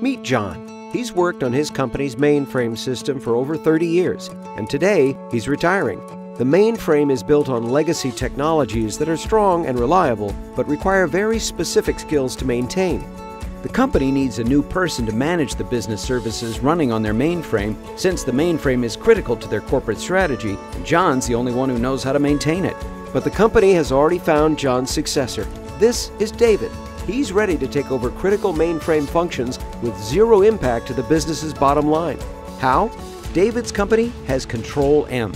Meet John. He's worked on his company's mainframe system for over 30 years, and today he's retiring. The mainframe is built on legacy technologies that are strong and reliable, but require very specific skills to maintain. The company needs a new person to manage the business services running on their mainframe since the mainframe is critical to their corporate strategy, and John's the only one who knows how to maintain it. But the company has already found John's successor. This is David. He's ready to take over critical mainframe functions with zero impact to the business's bottom line. How? David's company has Control M.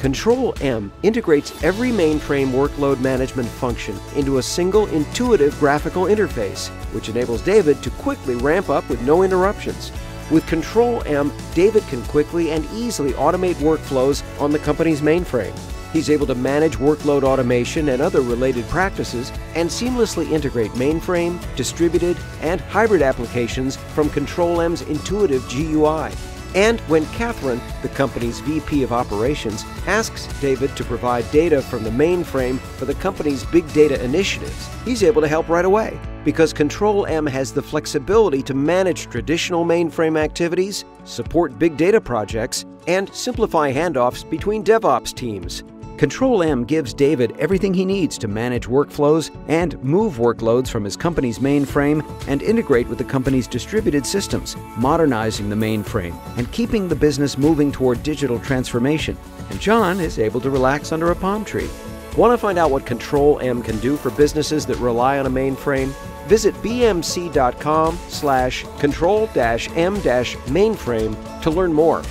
Control M integrates every mainframe workload management function into a single intuitive graphical interface, which enables David to quickly ramp up with no interruptions. With Control M, David can quickly and easily automate workflows on the company's mainframe. He's able to manage workload automation and other related practices and seamlessly integrate mainframe, distributed, and hybrid applications from Control M's intuitive GUI. And when Catherine, the company's VP of Operations, asks David to provide data from the mainframe for the company's big data initiatives, he's able to help right away because Control M has the flexibility to manage traditional mainframe activities, support big data projects, and simplify handoffs between DevOps teams. Control M gives David everything he needs to manage workflows and move workloads from his company's mainframe and integrate with the company's distributed systems, modernizing the mainframe and keeping the business moving toward digital transformation. And John is able to relax under a palm tree. Want to find out what Control M can do for businesses that rely on a mainframe? Visit bmc.com slash control-m-mainframe to learn more.